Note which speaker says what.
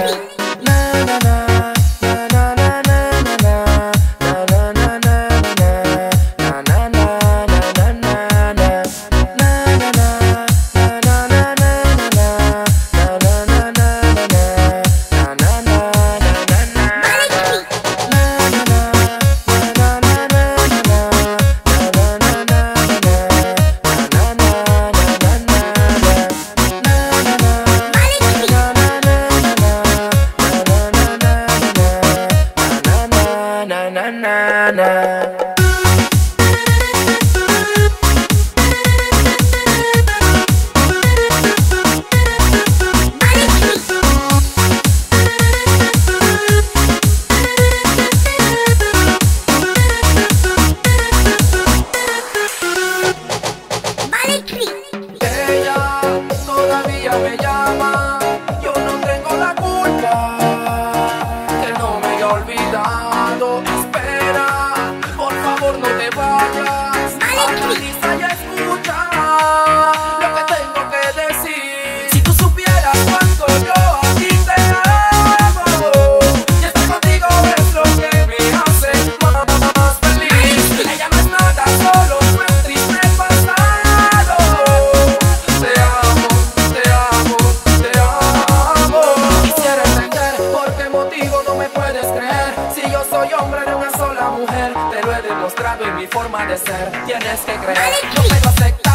Speaker 1: Bye.
Speaker 2: banana. puedes creer. Si yo soy hombre de una sola mujer Te lo he demostrado en mi forma de ser. Tienes que creer, no puedo aceptar